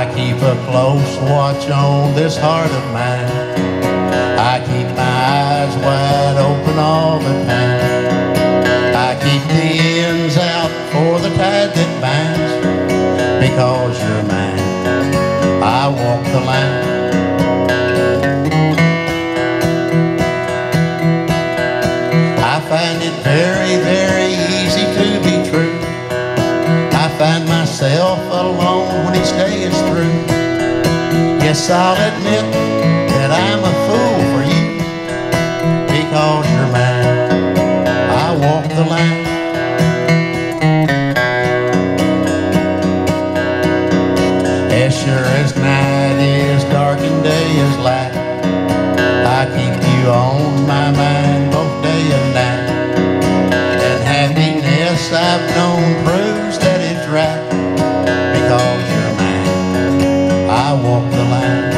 I keep a close watch on this heart of mine. I keep my eyes wide open all the time. I keep the ends out for the tide that binds. Because you're the line. I find it very, very easy to be true. I find myself alone when each day is through. Yes, I'll admit that I'm a fool for you because you're mine. I walk the line. As sure as night on my mind both day and night. And happiness I've known proves that it's right because you're mine. I walk the line.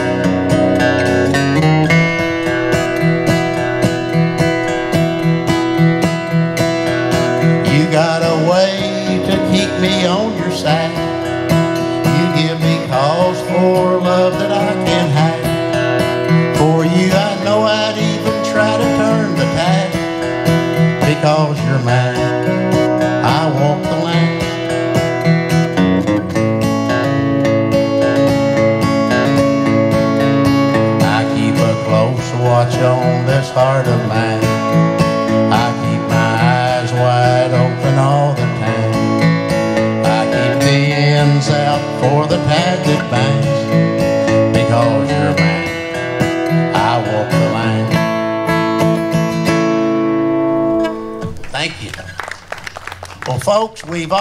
You got a way to keep me on your side. Because you're mine. I walk the line. I keep a close watch on this heart of mine. I keep my eyes wide open all the time. I keep the ends out for the tide that binds. Because you're mine, I walk the line. Thank you. Well, folks, we've all